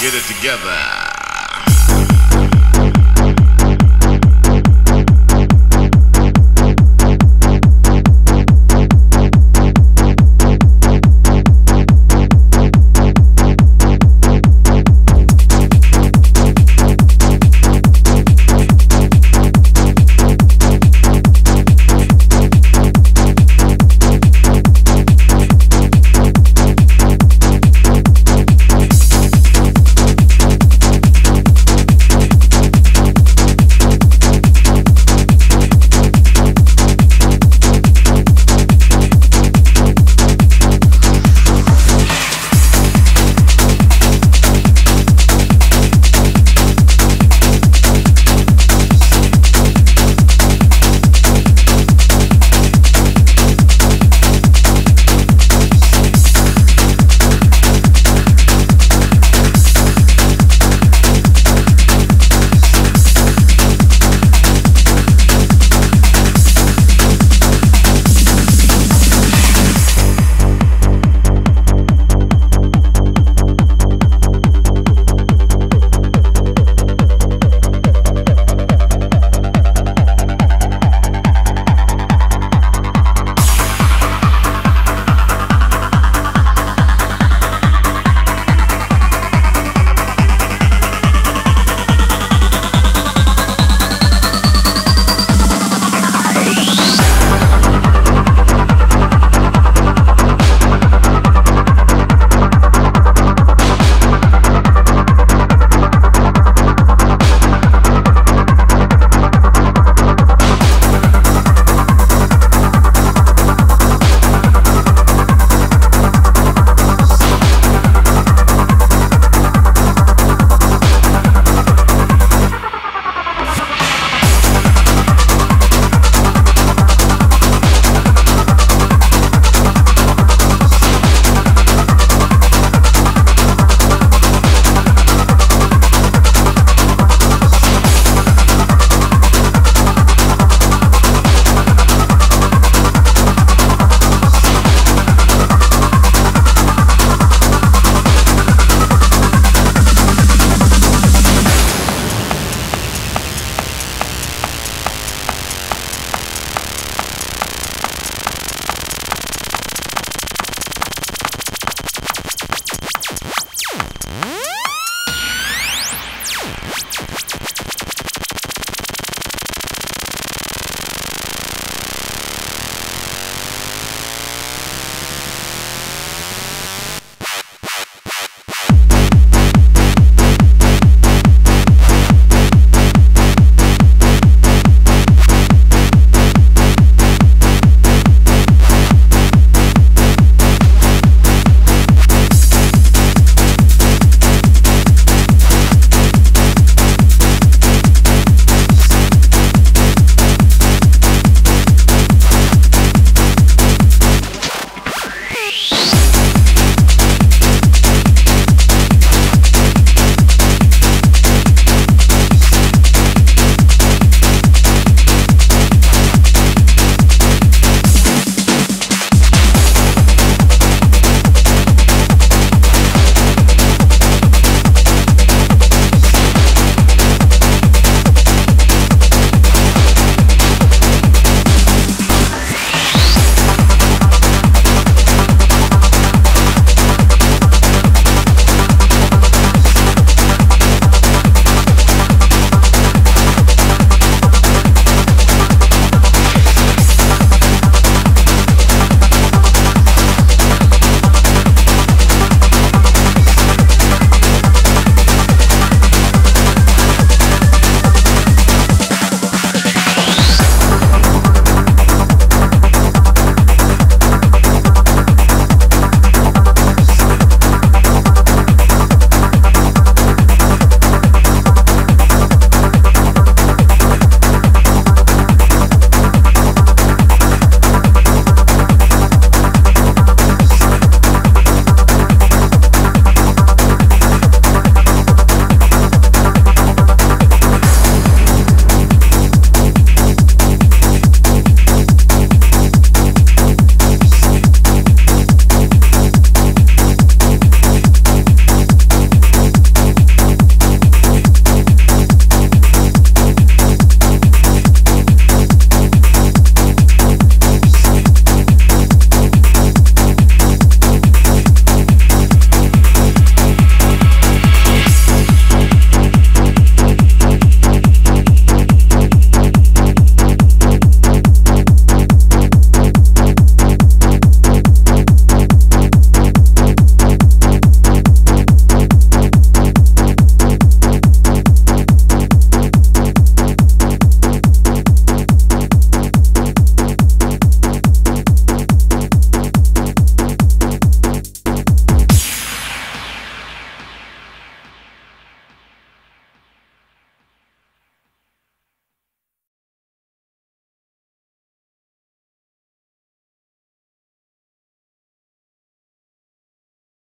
get it together.